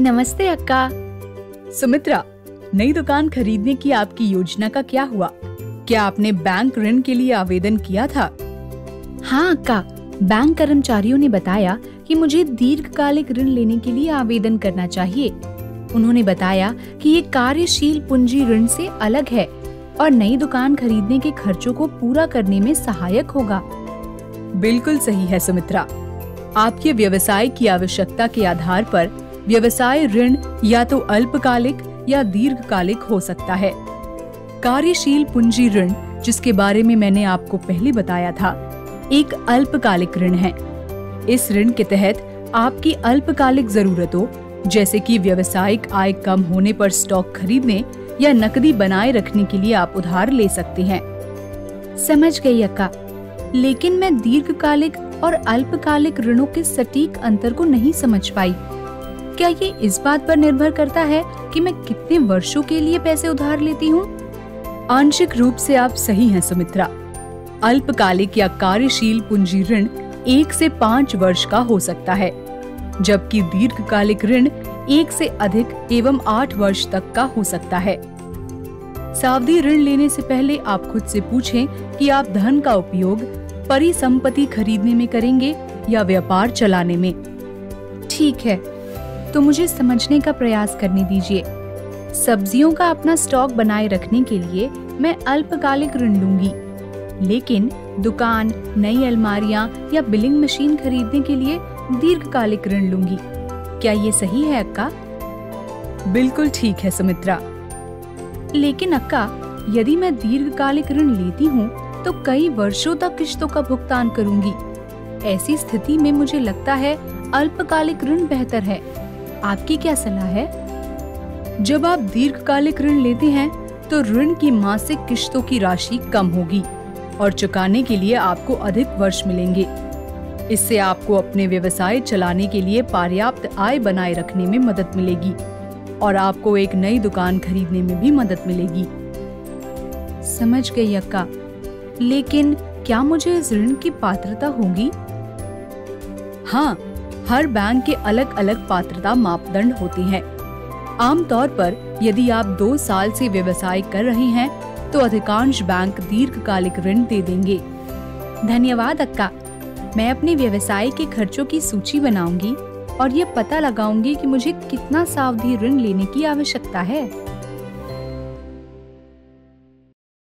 नमस्ते अक्का। सुमित्रा नई दुकान खरीदने की आपकी योजना का क्या हुआ? क्या आपने बैंक ऋण के लिए आवेदन किया था? हाँ अक्का बैंक कर्मचारियों ने बताया कि मुझे दीर्घकालिक ऋण लेने के लिए आवेदन करना चाहिए। उन्होंने बताया कि ये कार्यशील पूंजी ऋण से अलग है और नई दुकान खरीदने के खर्चों को पूरा करने में सहायक होगा। बिल्कुल सही है सुमित्रा। आपके व्यवसाय की आवश्यकता के आधार पर व्यवसाय ऋण या तो अल्पकालिक या दीर्घकालिक हो सकता है। कार्यशील पूंजी ऋण, जिसके बारे में मैंने आपको पहले बताया था, एक अल्पकालिक ऋण है। इस ऋण के तहत आपकी अल्पकालिक जरूरतों, जैसे कि व्यवसायिक आय कम होने पर स्टॉक खरीदने या नकदी बनाए रखने के लिए आप उधार ले सकते हैं। समझ गई अक्का? लेकिन मैं दीर्घकालिक और अल्पकालिक ऋणों के सटीक अंतर को नहीं समझ पाई। क्या ये इस बात पर निर्भर करता है कि मैं कितने वर्षों के लिए पैसे उधार लेती हूँ? आंशिक रूप से आप सही हैं, सुमित्रा। अल्पकालिक या कार्यशील पूंजी ऋण एक से पाँच वर्ष का हो सकता है, जबकि दीर्घकालिक ऋण एक से अधिक एवं आठ वर्ष तक का हो सकता है। सावधि ऋण लेने से पहले आप खुद से पूछें कि आप धन का उपयोग परिसंपत्ति खरीदने में करेंगे या व्यापार चलाने में। ठीक है तो मुझे समझने का प्रयास करने दीजिए। सब्जियों का अपना स्टॉक बनाए रखने के लिए मैं अल्पकालिक ऋण लूँगी। लेकिन दुकान नई अलमारियाँ या बिलिंग मशीन खरीदने के लिए दीर्घकालिक ऋण लूँगी। क्या ये सही है अक्का? बिल्कुल ठीक है सुमित्रा। लेकिन अक्का यदि मैं दीर्घकालिक ऋण लेती हूँ तो कई वर्षों तक किश्तों का भुगतान करूँगी। ऐसी स्थिति में मुझे लगता है अल्पकालिक ऋण बेहतर है। आपकी क्या सलाह है? जब आप दीर्घकालिक ऋण लेते हैं तो ऋण की मासिक किश्तों की राशि कम होगी और चुकाने के लिए आपको अधिक वर्ष मिलेंगे। इससे आपको अपने व्यवसाय चलाने के लिए पर्याप्त आय बनाए रखने में मदद मिलेगी और आपको एक नई दुकान खरीदने में भी मदद मिलेगी। समझ गई अक्का। लेकिन क्या मुझे इस ऋण की पात्रता होगी? हाँ हर बैंक के अलग अलग पात्रता मापदंड होते हैं। आमतौर पर यदि आप दो साल से व्यवसाय कर रहे हैं तो अधिकांश बैंक दीर्घकालिक ऋण दे देंगे। धन्यवाद, अक्का। मैं अपने व्यवसाय के खर्चों की सूची बनाऊँगी और ये पता लगाऊँगी कि मुझे कितना सावधि ऋण लेने की आवश्यकता है।